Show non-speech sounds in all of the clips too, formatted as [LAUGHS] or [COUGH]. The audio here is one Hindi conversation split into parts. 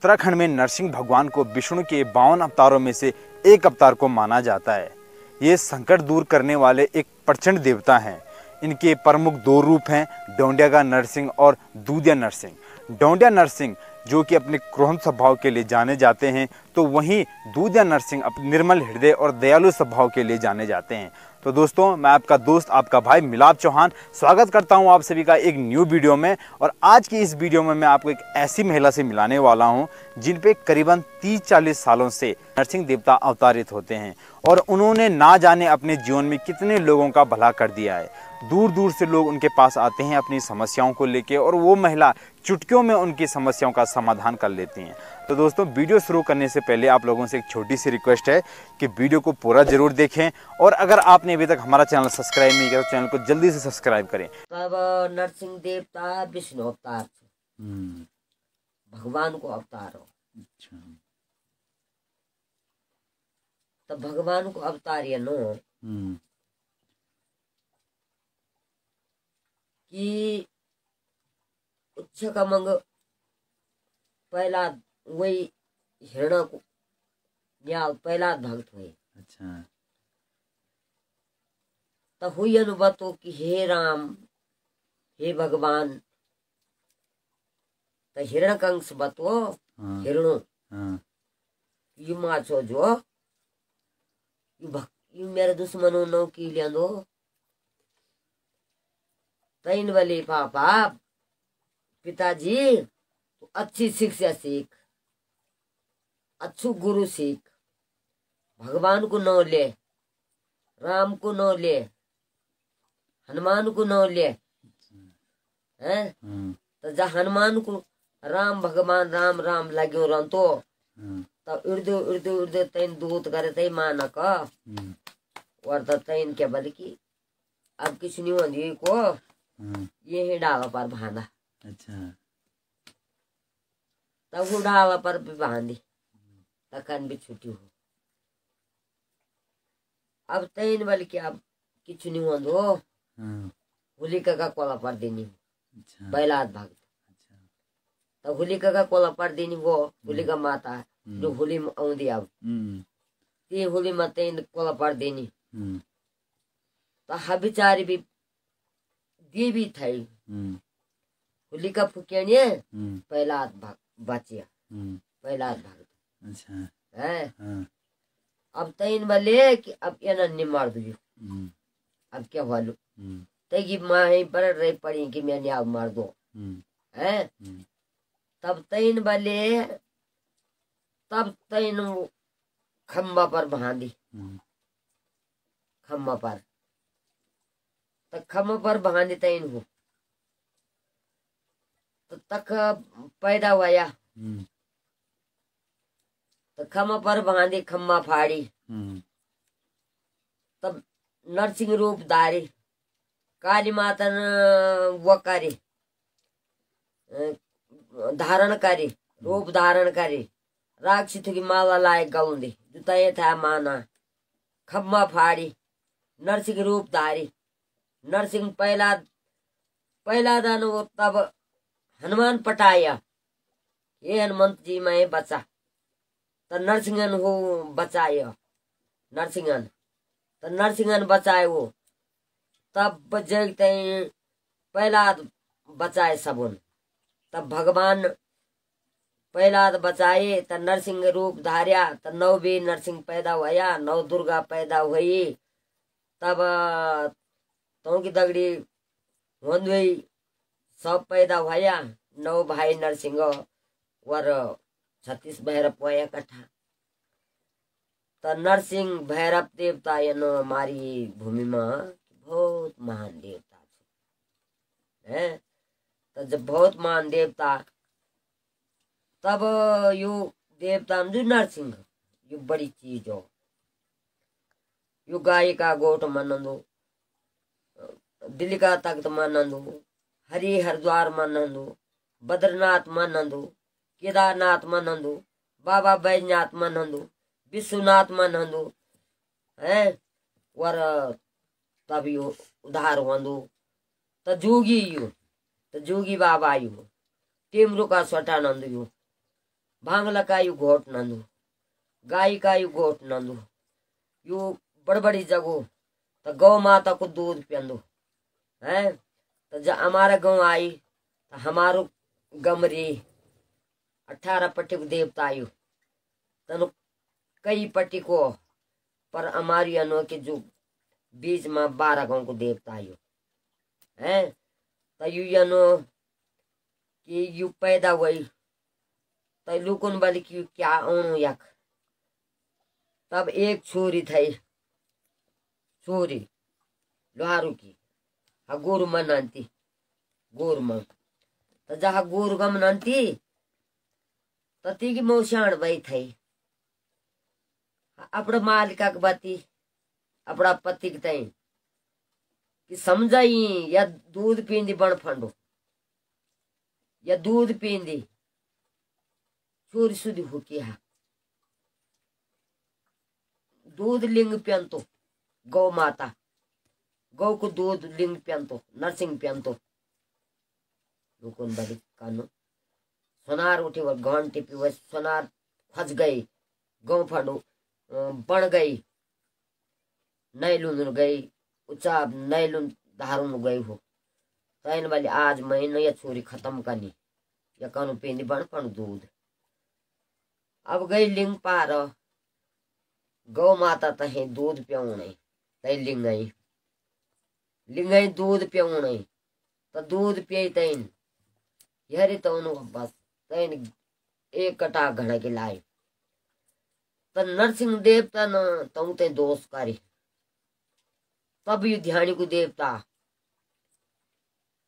उत्तराखंड में नरसिंह भगवान को विष्णु के बावन अवतारों में से एक अवतार को माना जाता है। ये संकट दूर करने वाले एक प्रचंड देवता हैं। इनके प्रमुख दो रूप हैं डोंडिया का नरसिंह और दूधिया नरसिंह। डोंडिया नरसिंह, जो कि अपने क्रोहन स्वभाव के लिए जाने जाते हैं तो वहीं दूधिया नरसिंह अपने निर्मल हृदय और दयालु स्वभाव के लिए जाने जाते हैं। तो दोस्तों, मैं आपका दोस्त, आपका भाई मिलाप चौहान स्वागत करता हूँ आप सभी का एक न्यू वीडियो में। और आज की इस वीडियो में मैं आपको एक ऐसी महिला से मिलाने वाला हूँ, जिन पे करीबन 30-40 सालों से नरसिंह देवता अवतारित होते हैं और उन्होंने ना जाने अपने जीवन में कितने लोगों का भला कर दिया है। दूर दूर से लोग उनके पास आते हैं अपनी समस्याओं को लेके और वो महिला चुटकियों में उनकी समस्याओं का समाधान कर लेती हैं। तो दोस्तों वीडियो शुरू करने से पहले आप लोगों से एक छोटी सी रिक्वेस्ट है कि वीडियो को पूरा ज़रूर देखें और अगर आपने अभी तक हमारा चैनल सब्सक्राइब नहीं किया तो चैनल को जल्दी से सब्सक्राइब करें। तब नरसिंह देवता विष्णु अवतार। हम्म, भगवान को अवतार हो। अच्छा। तो भगवान को अवतार ये नो। हम्म, कि उच्च का मंग पहला वही हिरण को या पहला भक्त हुए। अच्छा। तो हुई अनुभव कि हे राम हे भगवान तो हिरण कंस बतो हाँ, हिरणो। हाँ, यू माछो जो यू भक यू मेरे दुश्मनों नो की लियांदो तैन वाले पापा पिताजी तू अच्छी शिक्षा सीख। अच्छू गुरु सीख। भगवान को नो ले राम को नो ले हनुमान को नो ले हैं? हाँ, तो जा हनुमान को राम भगवान राम राम लाग्यो रहतो हाँ, तो उर्दू उर्दू उर्दू तैन दूत करे तै मानक हम्म, और तो तैन के बल की अब किछ नहीं होंदी को ये ही डावा पर बांधा। अच्छा। तब वो डावा पर भी बांधी। तखन भी छुट्टी हो। अब तैन बल की अब किछ नहीं होंदो। हाँ, होलिका का कोला पर देनी अच्छा। बैलाद भक्त अच्छा। तो होलिका का कोला पर देनी वो होलिका माता हम्म, जो होली में आउँदी अब हम्म, ती होली में तैन कोला पर देनी। हम्म, तो हा बिचारी भी देवी थई। हम्म, होलिका फुकेने हम्म, पहला भाग बचिया। हम्म, पहला भाग। अच्छा। है? हाँ, अब तैन बले कि अब ये नि मार दू हम्म, अब क्या वालू हम्म, तैगी माँ ही पर रही पड़ी कि मैंने अब मार दो। हम्म, है? तब तैन बले तब तैन खम्बा पर बांधी हम्म, खम्बा पर। तो खम्बा पर बांधी तैन हो तो तक पैदा हुआ हम्म, तो खम्बा पर बांधी खम्बा फाड़ी हम्म, तब नरसिंह रूप धारी काली माता वो करे अ, धारण करे रूप धारण करे राक्षस की माला लाए गाउंदी जुता ये था माना खम्मा फाड़ी नरसिंह रूप धारी नरसिंह पहला पहला दान वो तो नरसिंहन हो बचाया। नरसिंहन। तो नरसिंहन बचाए वो। तब जगते पहला बचाए सबुन। तब भगवान पहला बचाए त नरसिंह रूप धार्या, त नौ भी नरसिंह पैदा हुआ नौ दुर्गा पैदा हुई। तब तो की दगड़ी होंदुई सब पैदा हुआ नौ भाई नरसिंह और छत्तीस भैरव इकट्ठा त नरसिंह भैरव देवता एनो हमारी भूमि में बहुत महान देवता हैं? तो जब बहुत महान देवता, तब यू देवता जो नरसिंह, यू बड़ी चीज़ हो। यू गाय का गोट मनंदो दिल्ली का तख्त मनंदो हरि हरिद्वार मनंदो, बद्रनाथ मनंदो केदारनाथ मन मनंदो, बाबा बैजनाथ मन मनंदो, विश्वनाथ मन मनंदो, है? और यो उधार हुंदो त जोगी यो, त जोगी बाबा यो टेमरो का सटानंद यो, भांगला का यू घोट नंदू गाय का यू घोट नंदू, यू बड़बड़ी जगो तो गौ माता को दूध पियंदो, है? तो जब हमारा गाँव आई तो हमारो गमरी अठारह पट्टी को देवता आयु। तनु कई पट्टी को, पर हमारी अनो के जो बीच में बारह गाँव को देवता आयु। है? तो यू अनो कि यू पैदा हुई। तो लुकुन बल की क्या ओणु यख तब एक छोरी थी छोरी, लोहारू की। हा, गोरु मनांती गोरु मग तर जहा गोरु गम नंती मौशाण बाई थई अपना मालिका के बाती अपना पति के तई कि समझाई या दूध पींदी बण फंडो या दूध पींदी चोरी सुधी हुकी हा दूध लिंग पियंतो गौ माता गौ को दूध लिंग पियंतो नरसिंह पियंतो रुकुन बड़ी कानो सोनार उठी वो गौन टिपी वो सोनार खज गई गौ फंडो बण गई नैलुन गई उचा नैलुन धारुन गई हो। तैन वाली आज महीने या छोरी खत्म करनी, या कनु पेनी बण पण दूध। अब गई लिंग पार, गौ माता तहे दूध पियाउने तै लिंगई लिंगई दूध पियाउने तो दूध पिय तैन यहरी तो उनु बस। तैन एक कटा घड़ा के लाए। त नरसिंह देवता न तऊ ते दोष करी। तब यु ध्यानी को देवता,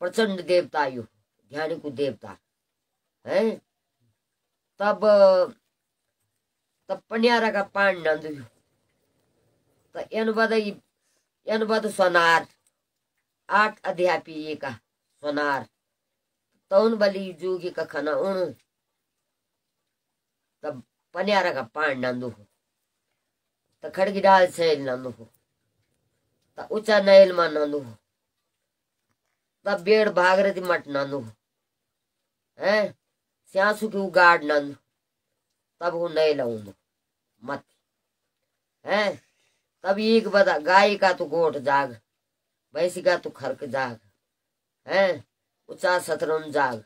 प्रचंड देवता यु, ध्यानी को देवता, है? तब तब पनियारा का पान नंद यु। त एन बद एन बद सोनार, आठ अध्यापी का सोनार। तौन बली जोगी का खाना उण तब पनियारा का पान नंदु हो। त खड़गी डाल सैल नंदु हो। त ऊँचा नैल मा नंदु हो। तब बेड़ भागरती मट नंदु हो। है? स्यासु की उगाड़ नंदु। तब वो नैल उंदु मत। है? तब एक बदा गाय का तू गोट जाग। भैंसी का तू खरक जाग। है? ऊँचा सतरन जाग,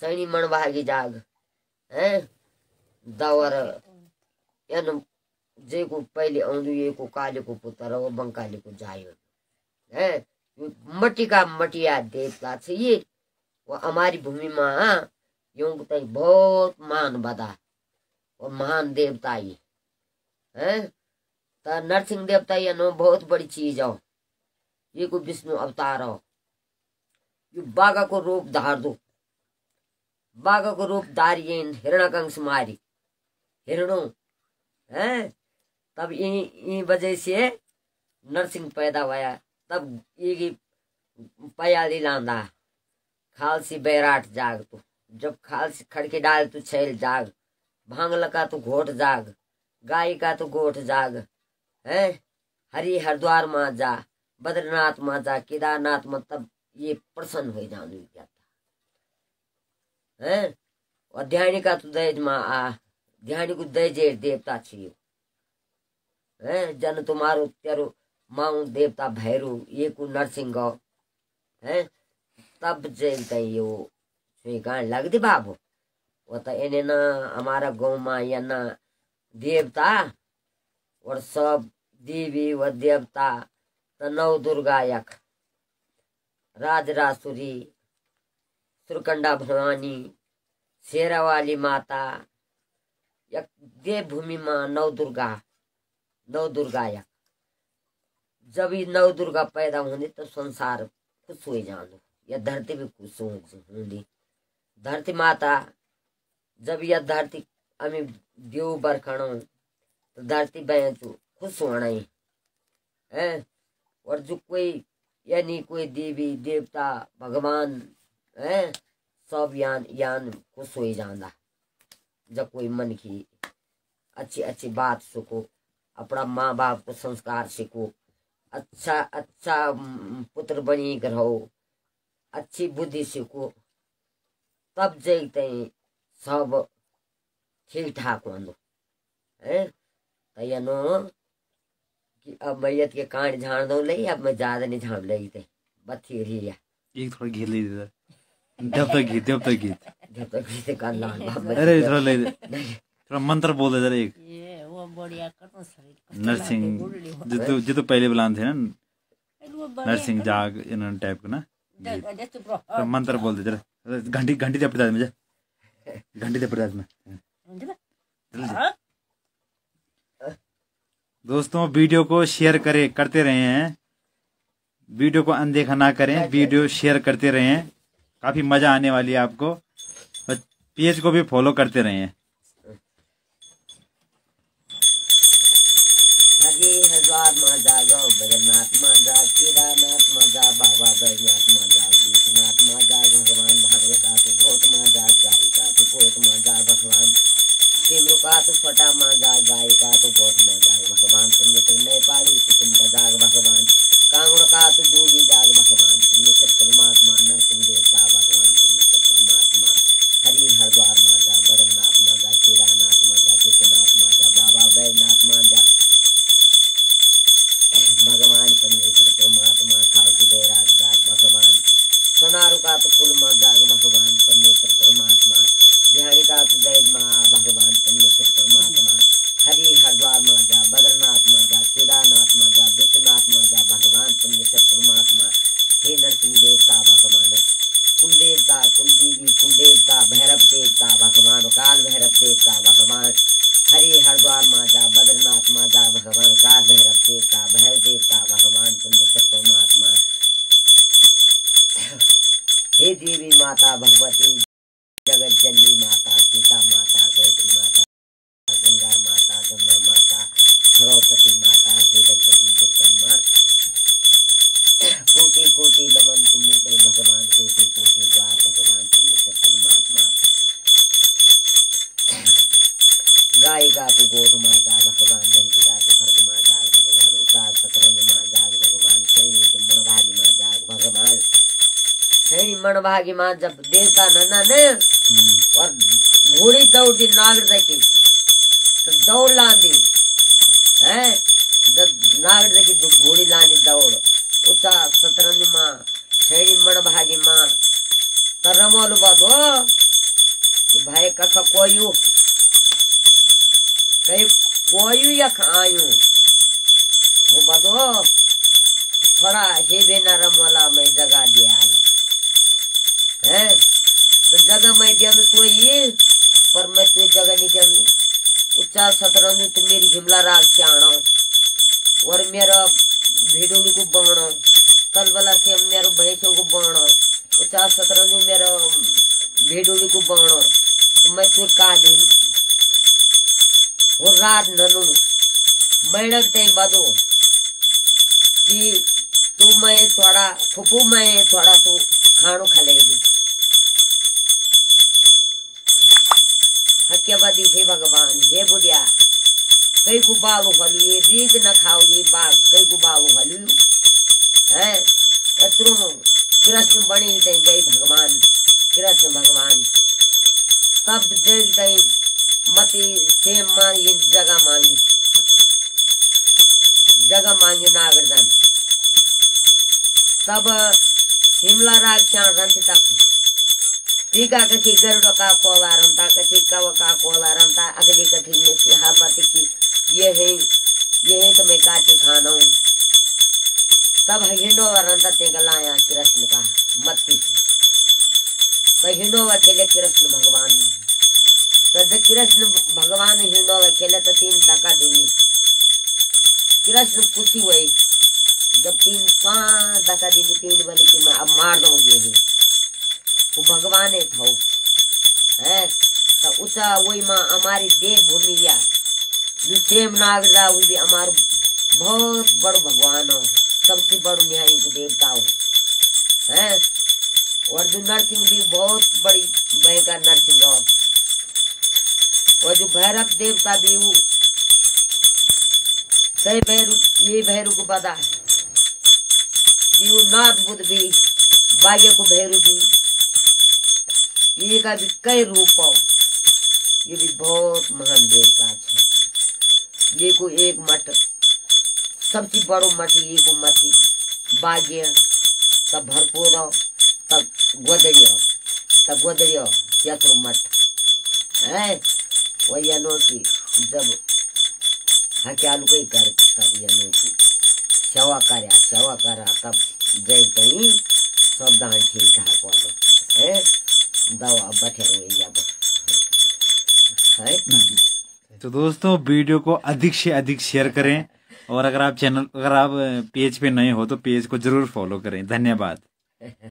सैनी मणभागी जाग, है? दावर, एन जे को पहले आउँदो ये को काले को पुत्र वो बंकाले को जायो। है? मट्टी का मटिया देवता छ ये, वो हमारी भूमि में योग तई बहुत महान बदा, वो महान देवता ये। है? त नरसिंह देवता ये नो बहुत बड़ी चीज़ हो। ये को विष्णु अवतार हो। ये बाघा को रूप धार दो। बाघा को रूप धारियन हिरणाकंश मारी। हिरणो, है? तब इन वजह से नरसिंह पैदा हुआ। तब ये पयाली लांदा। खालसी बैराट जाग तू। जब खालसी खड़के डाल तू छैल जाग। भांगल का तू घोट जाग। गाय का तू गोठ जाग। है? हरि हरिद्वार में जा, बद्रनाथ माँ जा, केदारनाथ में तब ये प्रसन्न हो जाने जाता है? अध्याय का तू दहेज में ध्यान को दय जे देवता छियो। है? जन तुम्हारो तेरो माऊ देवता भैरू, ये को नरसिंह। है? तब जेल तई यो स्वीकार लग दे बाबू। वो तो इन्हें न, हमारा गौ माँ या न देवता और सब देवी व देवता तो नव दुर्गा यक राजरासुरी, सुरकंडा भवानी शेरा वाली माता या देवभूमि में नव दुर्गा नव दुर्गा या। जब ये नव दुर्गा पैदा होने तो संसार खुश हो जानो या धरती भी खुश हो होंगी। धरती माता, जब यह धरती अमी देव बरखणो तो धरती बहन चु खुश होना ही, है? और जो कोई यानी कोई देवी, देवता, भगवान, है, सब यान यान खुश हो जाना जब कोई मन की अच्छी अच्छी बात सीखो, अपना माँ बाप को संस्कार सीखो अच्छा अच्छा पुत्र बनी रहो, अच्छी बुद्धि सीखो, तब जैते सब ठीक ठाक है तो यनो कि अब मैयत के कांड झाड़ दो ले अब मैं ज़्यादा नहीं झाड़ लेगी ते बत्ती रही है। एक थोड़ा घी ले दे जब तक घी जब तक घी जब तक किसी का लाल बाप अरे थोड़ा ले दे थोड़ा मंत्र बोल दे जरा एक। ये वो बढ़िया कटो शरीर। नरसिंह जो तो जो तो पहले बुलान थे ना नरसिंह जाग इन्होंने टाइप का ना मंत्र बोल दे जरा। घंटी घंटी दे पड़ता है मुझे घंटी दे पड़ता है में। समझे ना? हाँ? दोस्तों वीडियो को शेयर करें करते रहे हैं। वीडियो को अनदेखा ना करें वीडियो शेयर करते रहे। हैं काफ़ी मज़ा आने वाली है आपको। और पेज को भी फॉलो करते रहें। काल भैरव देवता भगवान हरि का तो माँ जाग भगवान दही का खर्ग माँ जाग भगवान उतार सतरंग माँ जाग भगवान तो मनभागी माँ जाग भगवान शैली मनभागी माँ जब देवता नन्ना ने और घोड़ी दौड़ी नागर देखी तो दौड़ लांदी है जब नागर देखी तो घोड़ी लांदी दौड़ उता सतरंग माँ शैली मनभागी माँ तरमोल बाबो भाई कख कोयू कहीं कोई यख आयु वो बदो थोड़ा हे बे नरम वाला मैं जगह दे आई है? तो जगह मैं दिया तो ये पर मैं तुझे जगह नहीं दिया उच्चा सतरंग तो मेरी हिमला राग के आना। और मेरा भिडोली को बंगना कल वाला से मेरे भैंसों को बंगना उच्चा सतरंग मेरा भिडोली को बंगना तो मैं तुझे का दी। और रात ननु मैडक ते बदो कि तू मैं थोड़ा फुफू मैं थोड़ा तू खाणो खलेगी हक्यवादी हे भगवान हे बुढ़िया कई को बालू हलू ये रीत न खाओ ये बाग कई को बालू हलू है अत्रुम कृष्ण बनी ते गई भगवान कृष्ण भगवान तब जग तई मती सेम मांगी, जगह मांगी। जगह मांगी नागरदान तब हिमला राग चाण तक। टीका कथी गरुड़ का कोला रमता कथी कव का कोला रमता अगली कथी में सुहापति की। ये है ये है तुम्हें काटी खाना हूँ। तब हिंडोवा रंता ते लाया कृष्ण का मत्ती से। तो हिंडोवा खेले कृष्ण भगवान। तो जब कृष्ण भगवान हिंडोवा खेले तो तीन टका देनी कृष्ण खुशी हुई, जब तीन पाँच टका देनी तीन बोली कि मैं अब मार दूँगी वो भगवान है। था है? तो उसा वही माँ हमारी देव भूमि या। जो सेम नागरा हुई भी हमार बहुत बड़ भगवान हो। सबसे बड़ न्याय देवता हो। है? और जो नरसिंह भी बहुत बड़ी भयंकर नरसिंह हो। और जो भैरव देवता भी वो सही भैरू ये भैरू को पता है। वो नाथ बुद्ध भी बाग्य को भैरू भी, ये का भी कई रूप हो। ये भी बहुत महान देवता है ये को एक मठ, सबसे बड़ो मठ ये को मठी बाग्य तब भरपूर हो, तब गोदड़ियो तब गोदड़ियो तेसरो मठ है? वही अनोखी जब हके कोई कर तब अनोखी सेवा करा सेवा करा तब जब तई सब दान ठीक ठाक वालो है? दवा बैठे हुए जब है? तो दोस्तों वीडियो को अधिक से अधिक शेयर करें और अगर आप चैनल अगर आप पेज पे नए हो तो पेज को ज़रूर फॉलो करें। धन्यवाद। [LAUGHS]